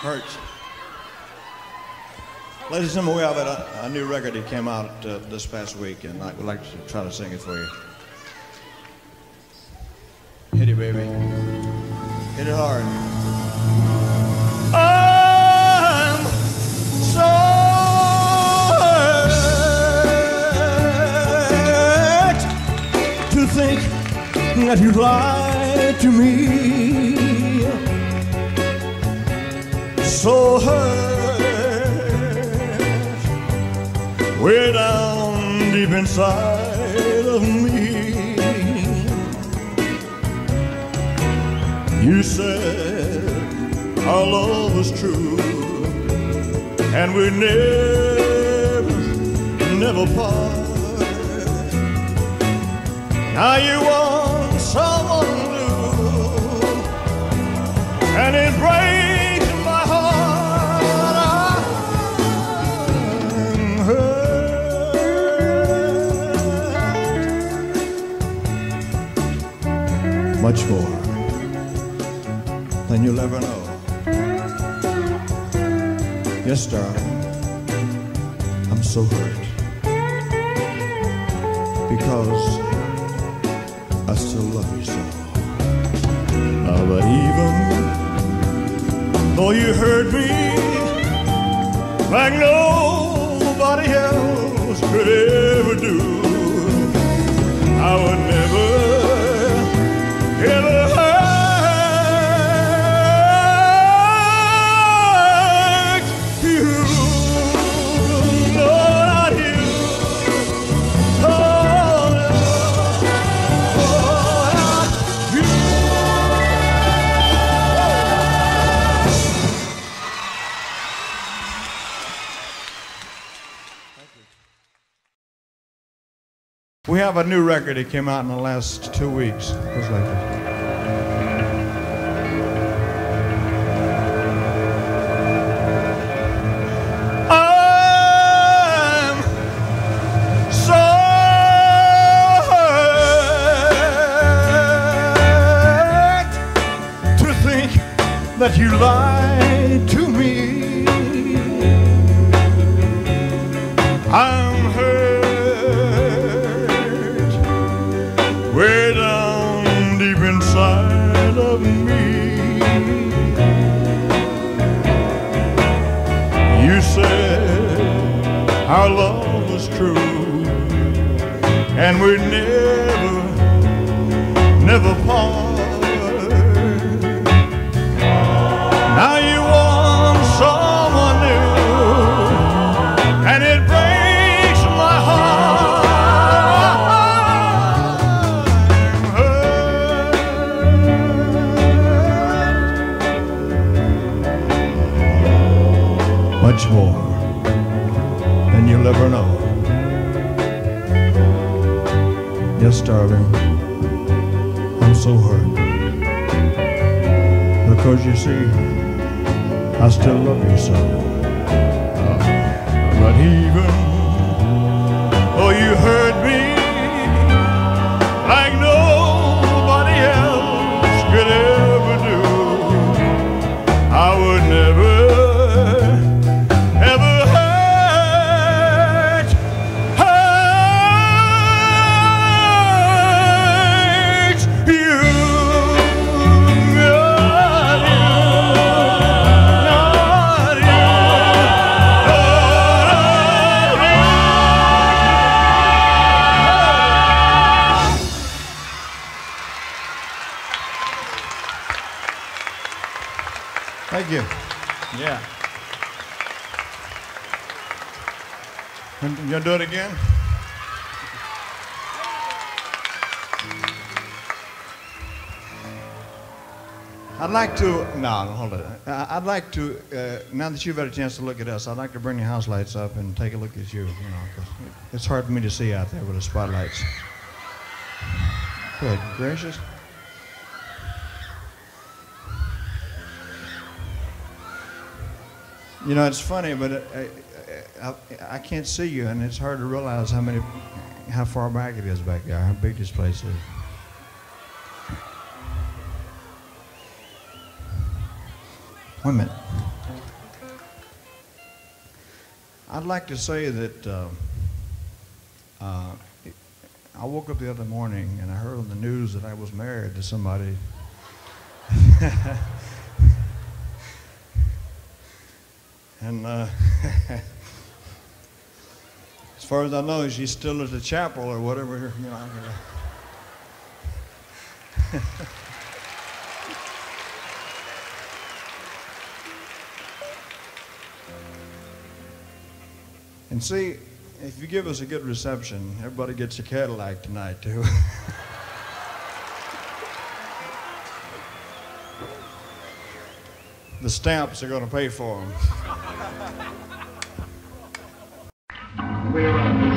Hurts. Ladies and gentlemen, we have a, a new record that came out uh, this past week, and I would like to try to sing it for you. Hit it, baby. Hit it hard. I'm so to think that you lied to me. So hurt, way down deep inside of me. You said our love was true, and we never, never part. Now you want someone Much more than you'll ever know. Yes, darling, I'm so hurt because I still love you so. Uh, but even though you hurt me like nobody a new record. That came out in the last two weeks. Goes like that you lied and we'd never, never part. Now you want someone new, and it breaks my heart. I'm hurt. Much more than you'll ever know. Because you see, I still love you so. Uh, but even hold it. I- I'd like to, uh, now that you've had a chance to look at us, I'd like to bring your house lights up and take a look at you, you know, it's hard for me to see out there with the spotlights. Good gracious. You know, it's funny, but uh, I, I, I can't see you, and it's hard to realize how many, how far back it is back there, how big this place is. I'd like to say that uh, uh, I woke up the other morning and I heard on the news that I was married to somebody. and uh, as far as I know, she's still at the chapel or whatever. You know. and see, if you give us a good reception, everybody gets a Cadillac tonight, too. the stamps are going to pay for them.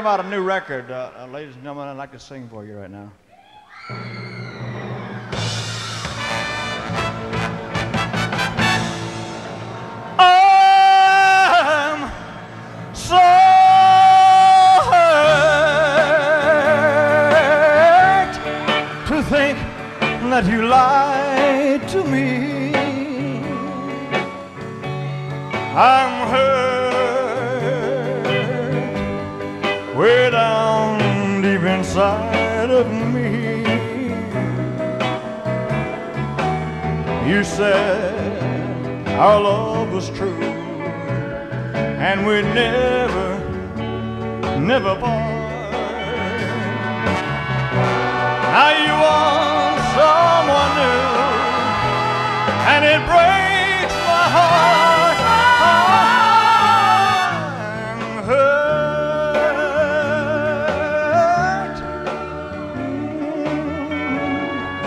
We have out a new record, uh, uh, ladies and gentlemen. I'd like to sing for you right now. I'm so hurt to think that you lied to me. I'm You said our love was true, and we'd never, never part. Now you want someone new, and it breaks my heart.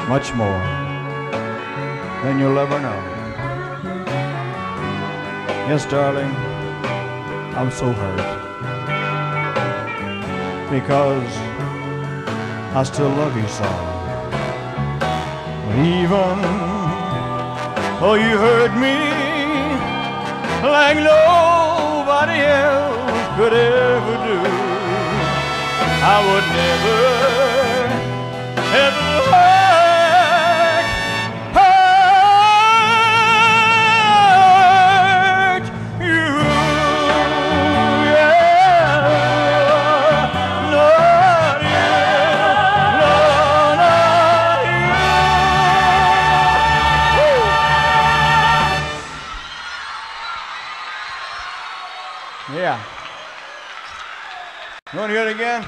Much more than you'll ever know. Yes, darling, I'm so hurt because I still love you so. Even though you hurt me like nobody else could ever do, I would never, ever again?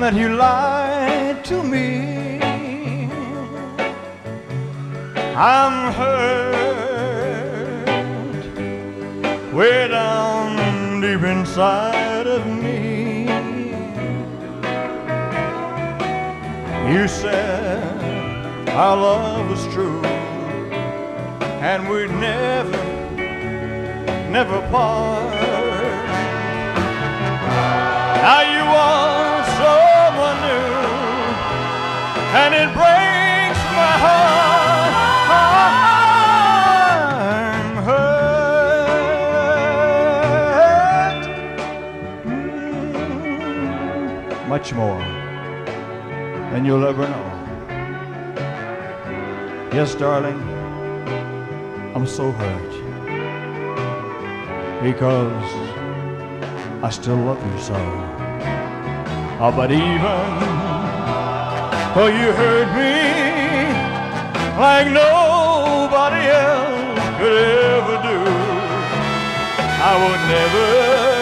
That you lied to me. I'm hurt way down deep inside You said our love was true, and we'd never, never part. Now you want someone new, and it breaks my heart. Mm, much more than you'll ever know. Yes, darling, I'm so hurt because I still love you so. Oh, but even though you hurt me like nobody else could ever do, I would never,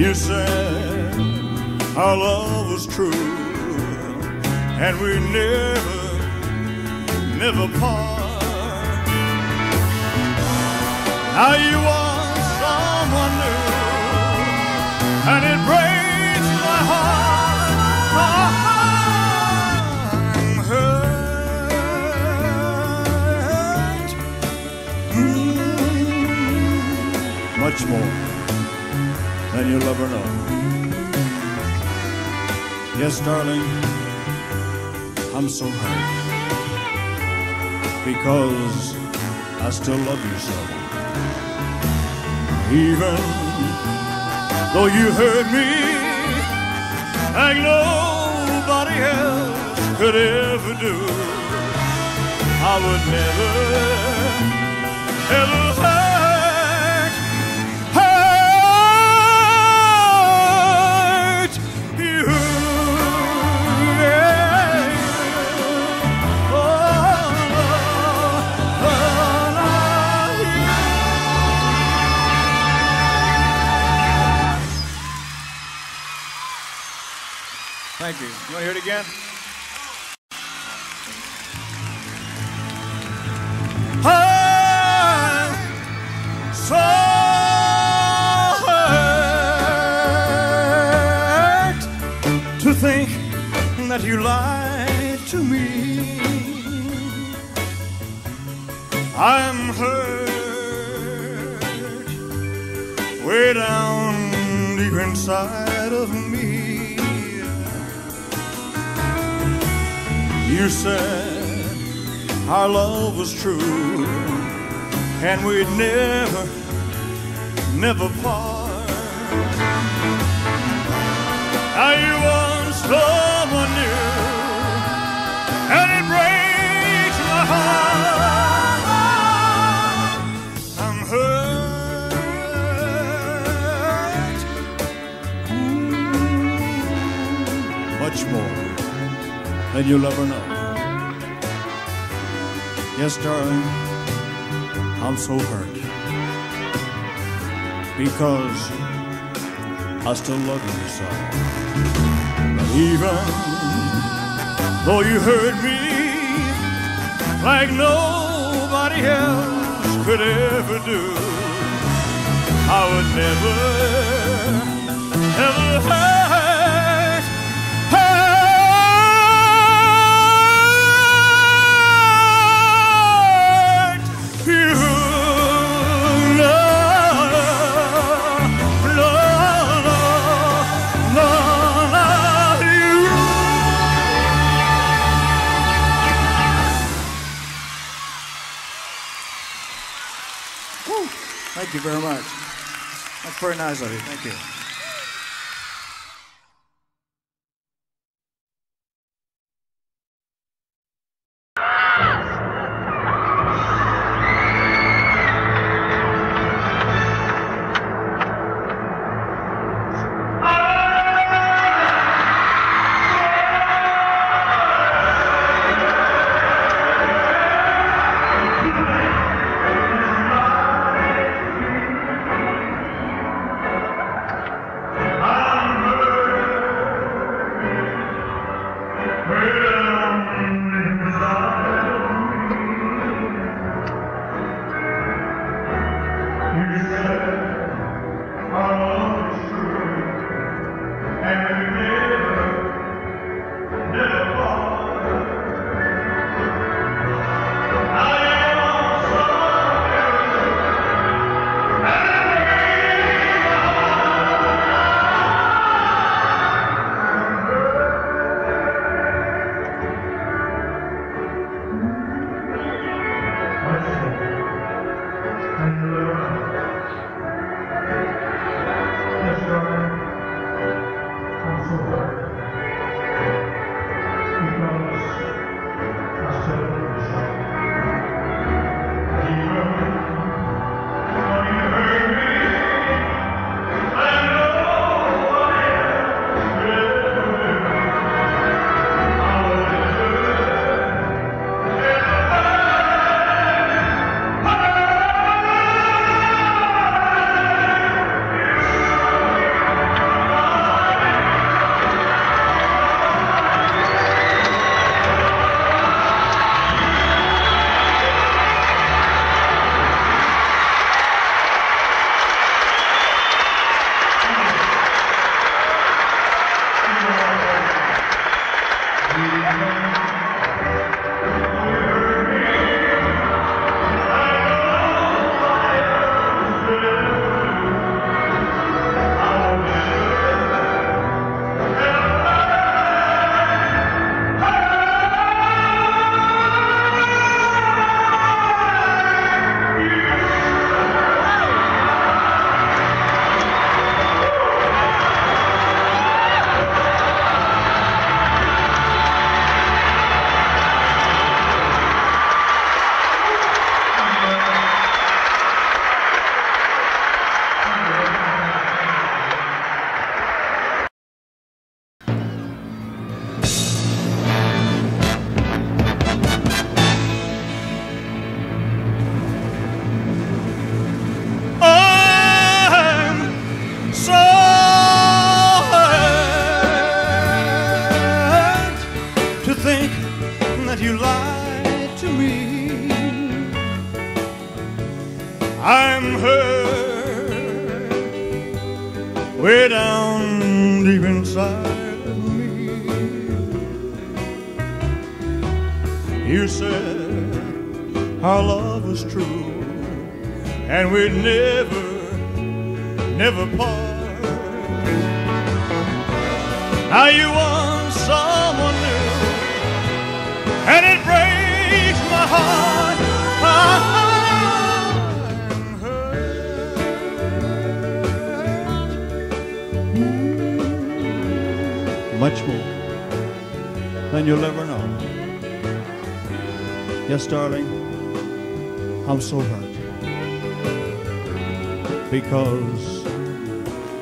You said our love was true, and we never, never part. Now you want someone new, and it breaks my heart. I'm hurt. Mm, much more than you'll ever know. Yes, darling, I'm so hurt because I still love you so. Even though you hurt me like nobody else could ever do, I would never, ever hurt, Thank you. You want to hear it again? So hurt to think that you lied to me. I'm hurt way down deep inside of me. You said our love was true and we'd never, never part. Now you want someone than you'll ever know. Yes, darling, I'm so hurt because I still love you so. But even though you hurt me like nobody else could ever do, I would never, ever hurt, Thank you very much. That's very nice of you. Thank you. you lied to me. I'm hurt way down deep inside of me. You said our love was true and we'd never, never part. Now you want and it breaks my heart. Hurt. Much more than you'll ever know. Yes, darling, I'm so hurt because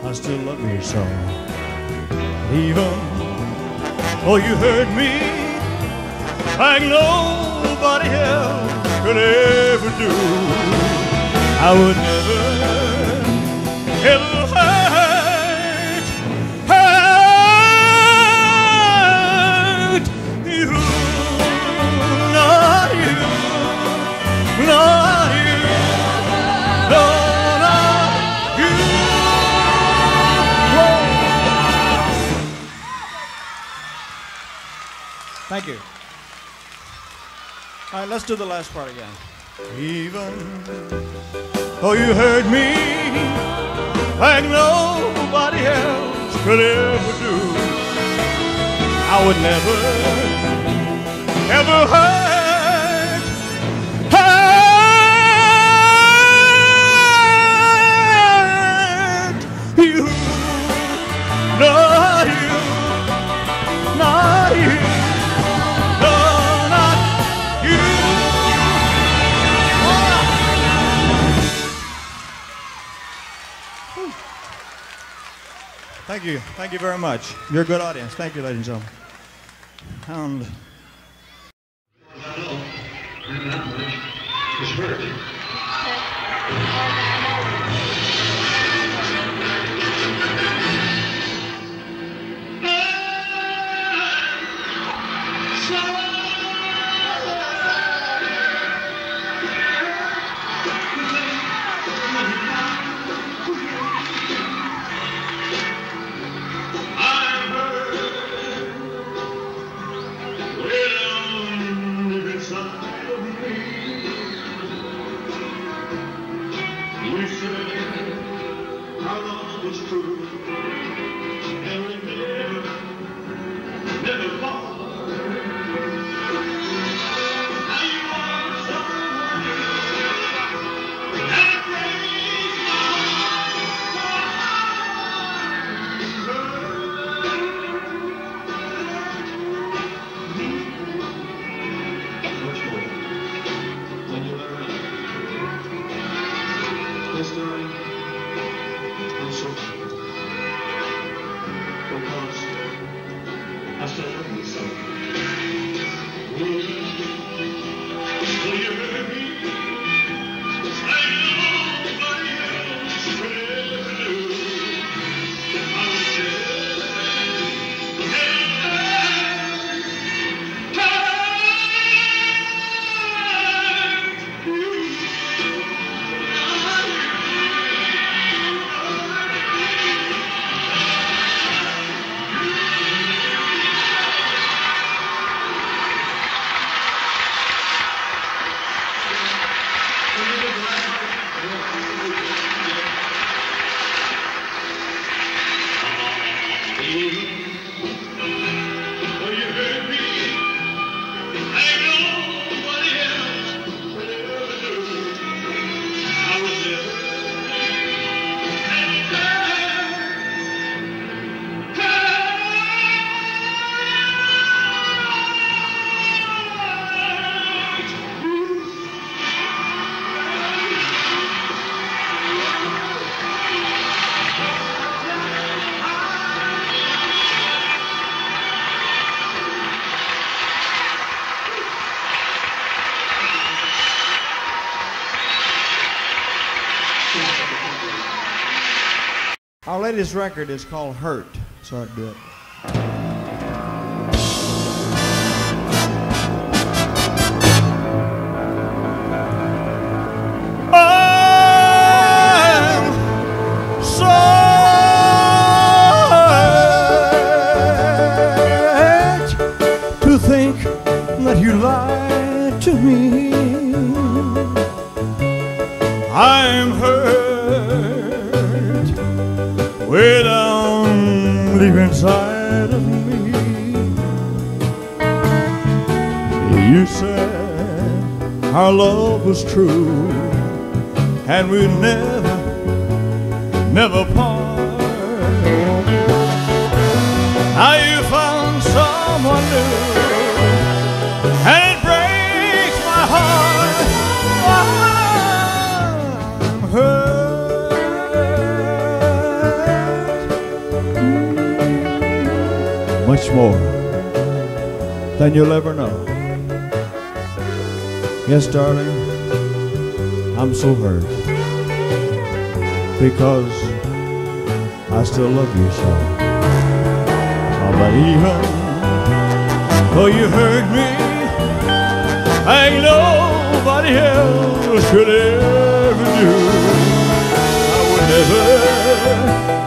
I still love you so. Even though you hurt me like nobody else could ever do, I would never, ever hurt, hurt you. Not you, not you, no, not you. Thank you. Let's do the last part again. Even though you hurt me like nobody else could ever do, I would never, ever hurt, hurt you. Not Thank you. Thank you very much. You're a good audience. Thank you, ladies and gentlemen. And our latest record is called Hurt. So I do it. inside of me. You said our love was true and we'd never, never part. Now you found someone new. more than you'll ever know. Yes, darling, I'm so hurt because I still love you so. Oh, but even though you hurt me, ain't nobody else should ever do. I would never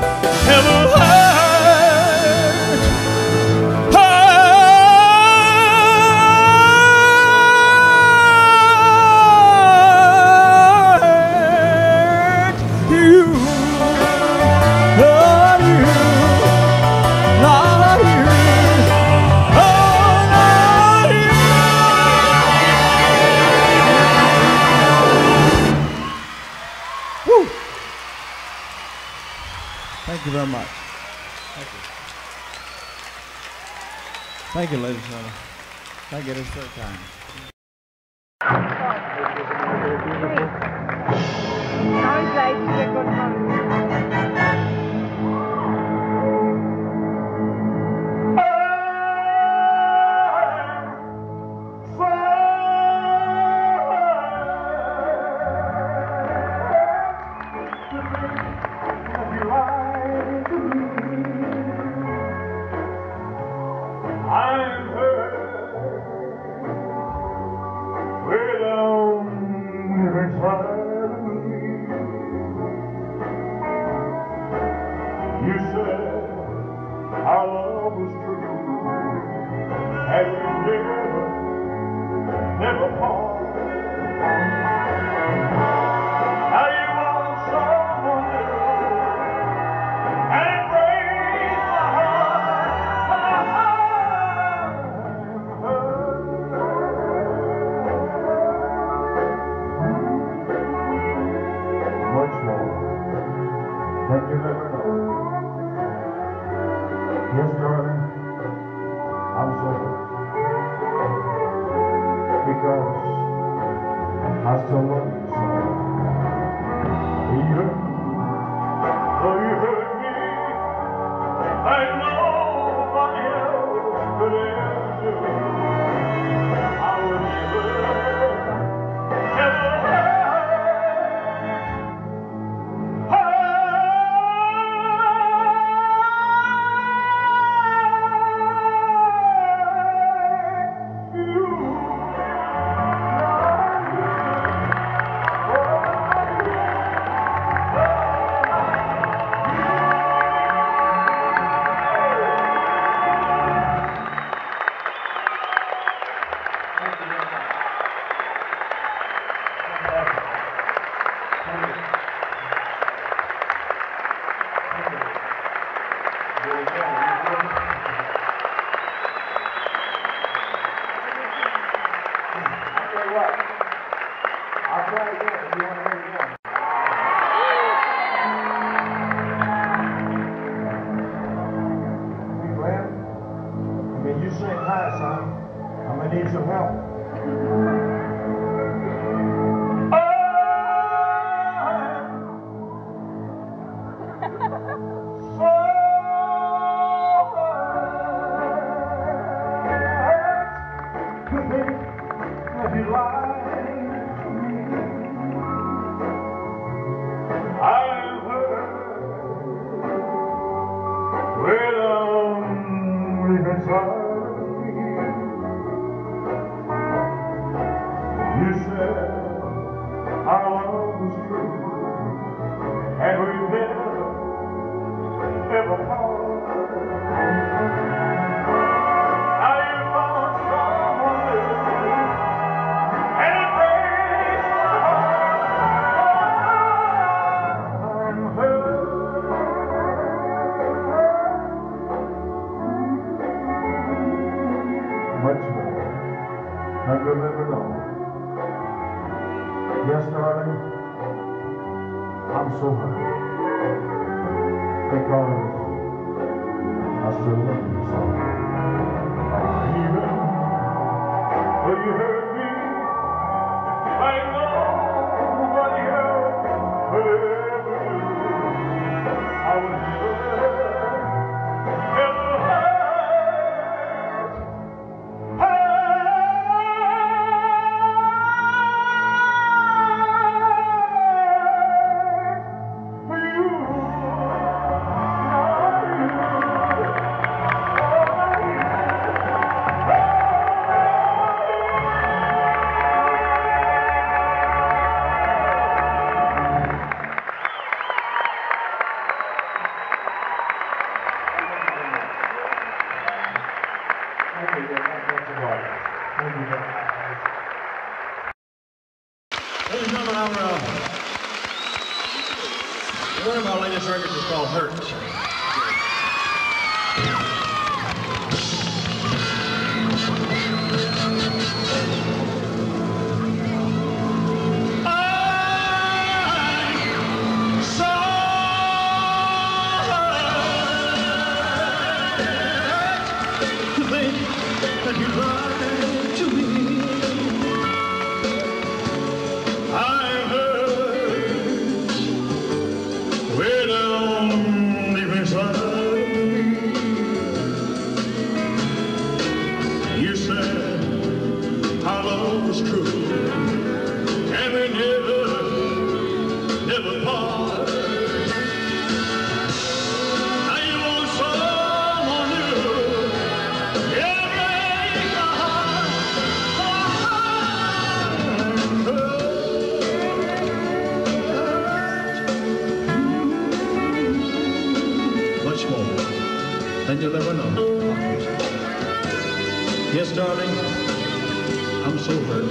So hurt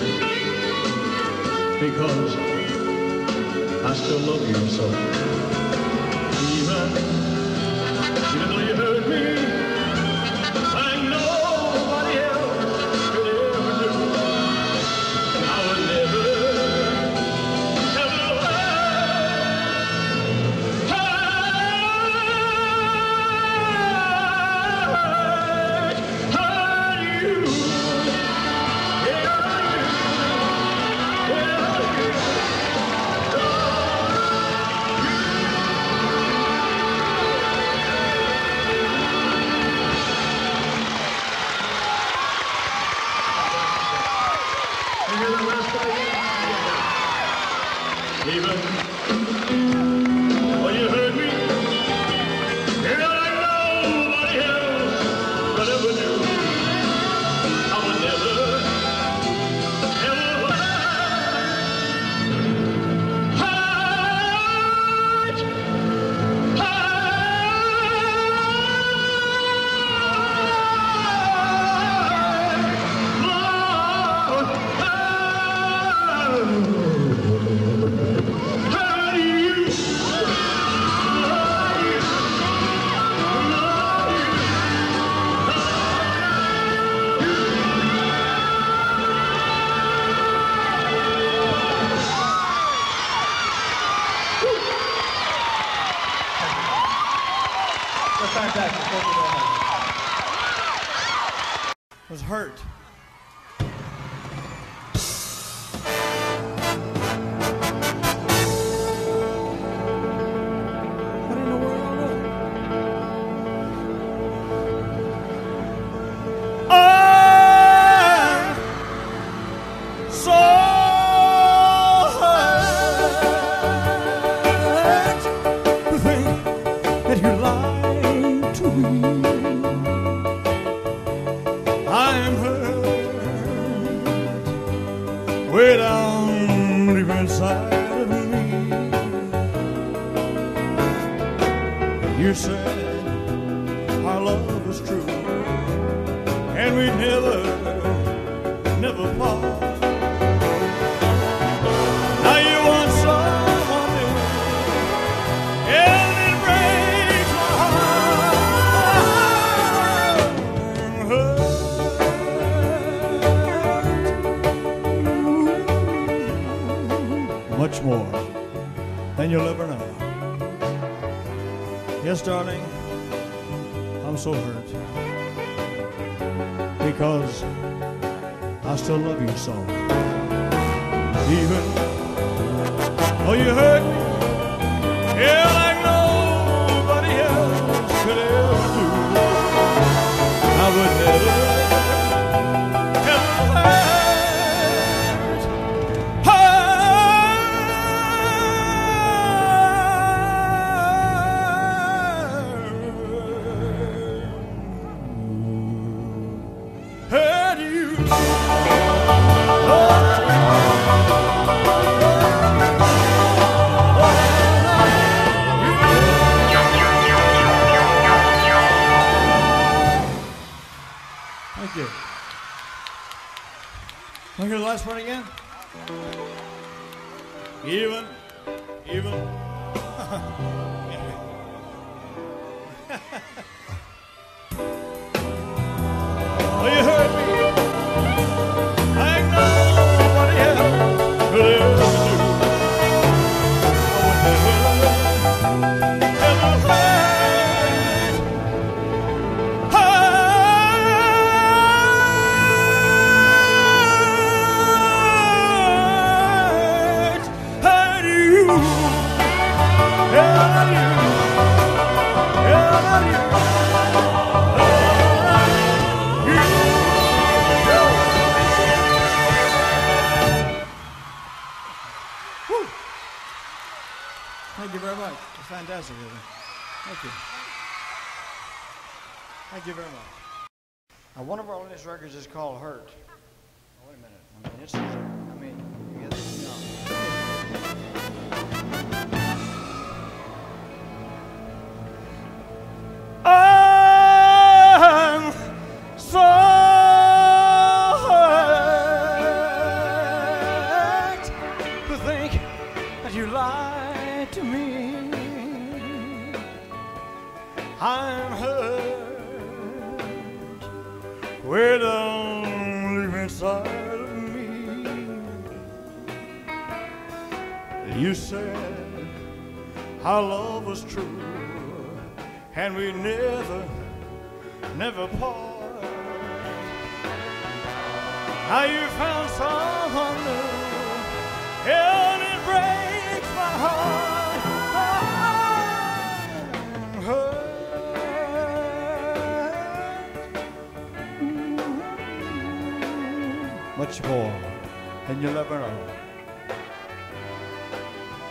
because I still love you so. Even, even though you hurt me, Was hurt.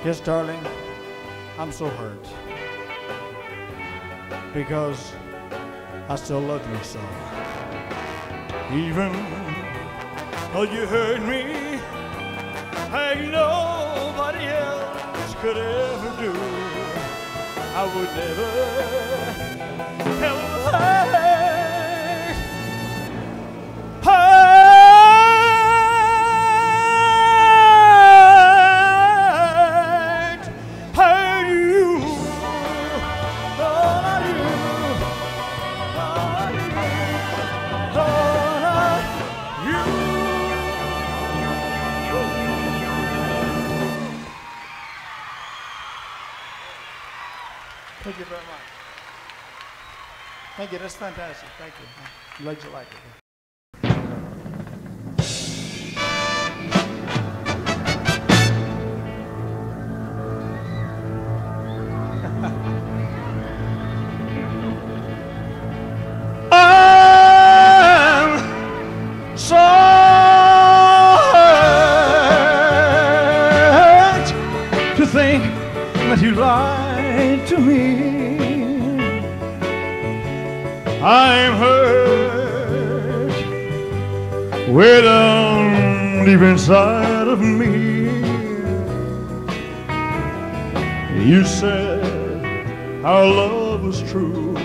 Yes, darling, I'm so hurt. Because I still love you so. Even though you hurt me like nobody else could ever do, I would never Thank you. That's fantastic. Thank you. I'm glad you like it. inside of me. You said our love was true,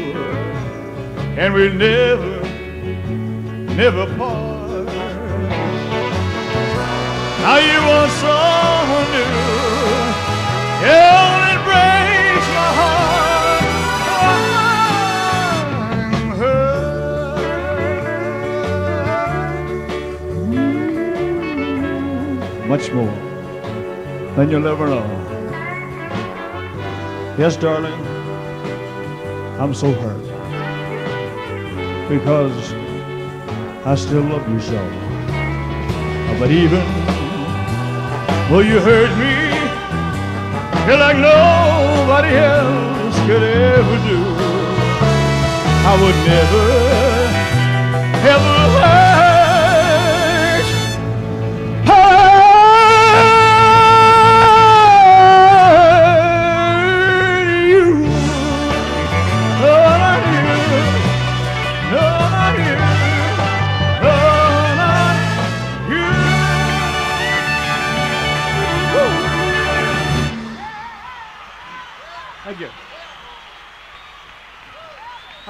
and we never, never part. more, then you'll never know. Yes, darling, I'm so hurt because I still love you so. But even though you hurt me, you're like nobody else could ever do. I would never, ever hurt.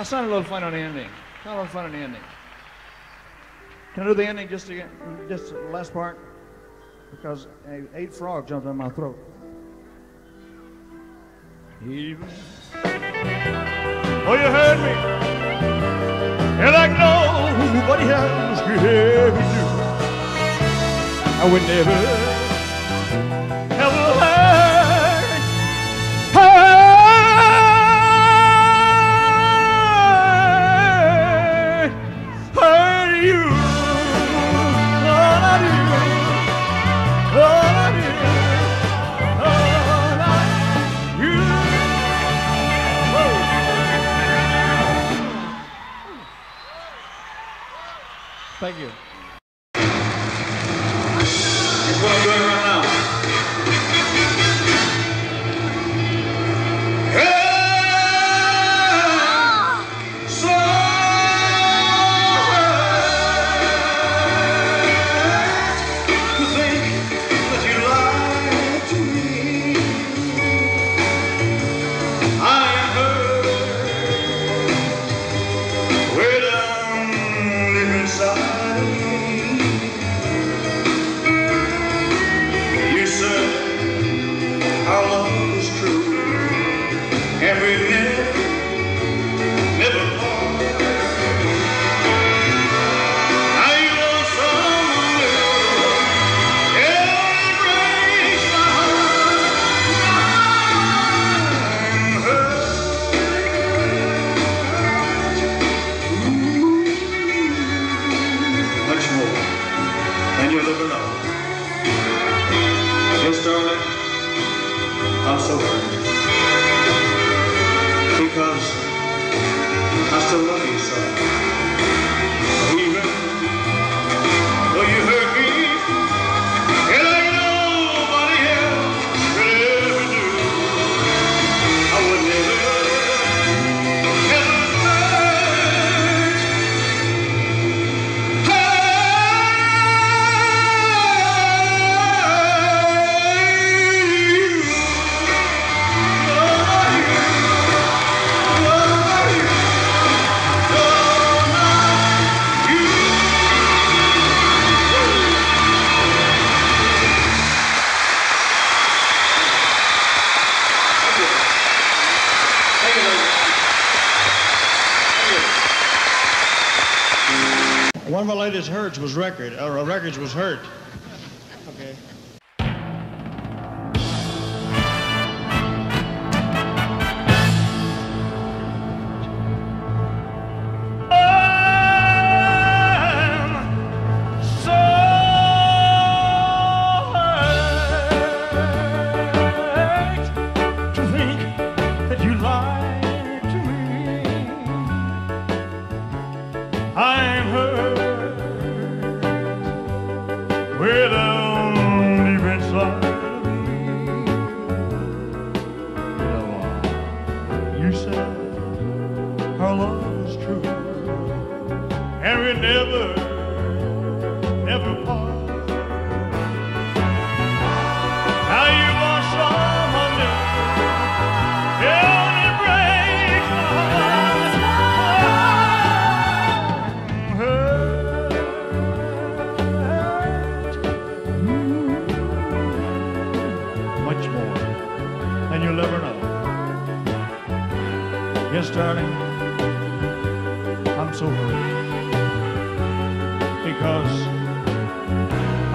I not a little fun on the ending. Not a little fun on the ending. Can I do the ending just again, just the last part? Because a eight frog jumped in my throat. Even oh, you heard me, and like nobody else could ever do. I would never, Thank you. Hurts was record, or records was hurt.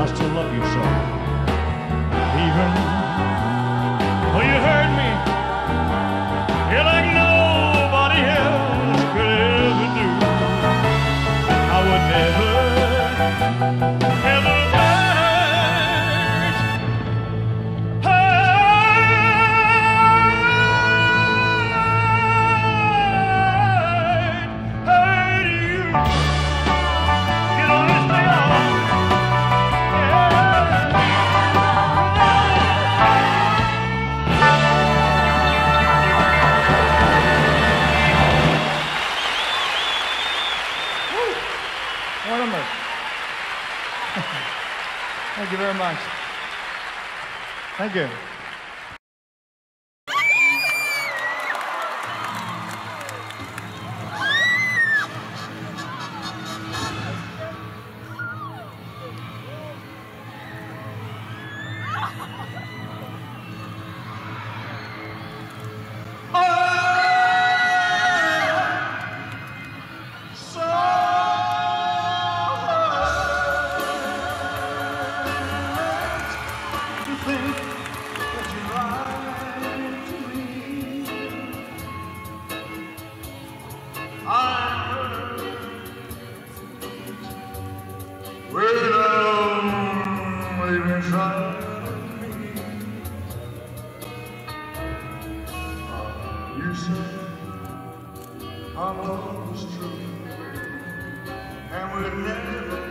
I still love you so. Even thank you You said our love was true and we'd never